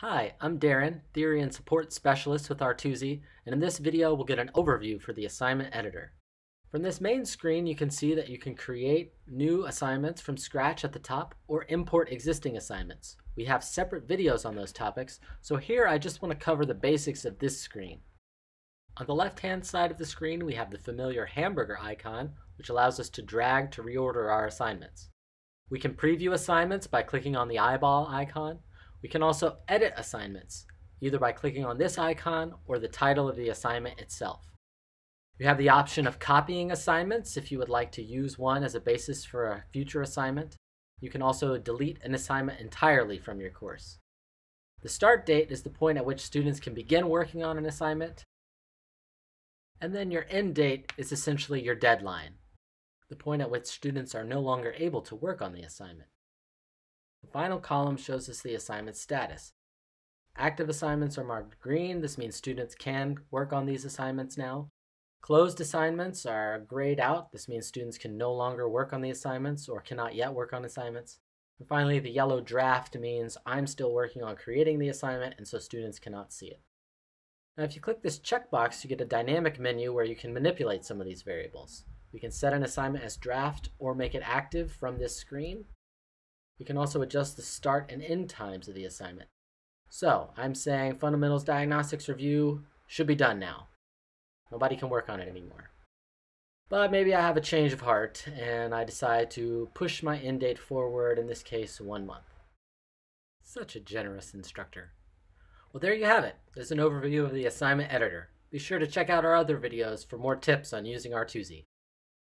Hi, I'm Darren, Theory and Support Specialist with Artusi, and in this video we'll get an overview for the assignment editor. From this main screen you can see that you can create new assignments from scratch at the top or import existing assignments. We have separate videos on those topics, so here I just want to cover the basics of this screen. On the left hand side of the screen we have the familiar hamburger icon, which allows us to drag to reorder our assignments. We can preview assignments by clicking on the eyeball icon, we can also edit assignments, either by clicking on this icon or the title of the assignment itself. You have the option of copying assignments if you would like to use one as a basis for a future assignment. You can also delete an assignment entirely from your course. The start date is the point at which students can begin working on an assignment. And then your end date is essentially your deadline, the point at which students are no longer able to work on the assignment. The final column shows us the assignment status. Active assignments are marked green. This means students can work on these assignments now. Closed assignments are grayed out. This means students can no longer work on the assignments or cannot yet work on assignments. And finally, the yellow draft means I'm still working on creating the assignment and so students cannot see it. Now if you click this checkbox, you get a dynamic menu where you can manipulate some of these variables. We can set an assignment as draft or make it active from this screen. We can also adjust the start and end times of the assignment. So I'm saying Fundamentals Diagnostics Review should be done now. Nobody can work on it anymore. But maybe I have a change of heart and I decide to push my end date forward, in this case, one month. Such a generous instructor. Well, there you have it. There's an overview of the assignment editor. Be sure to check out our other videos for more tips on using Artusi.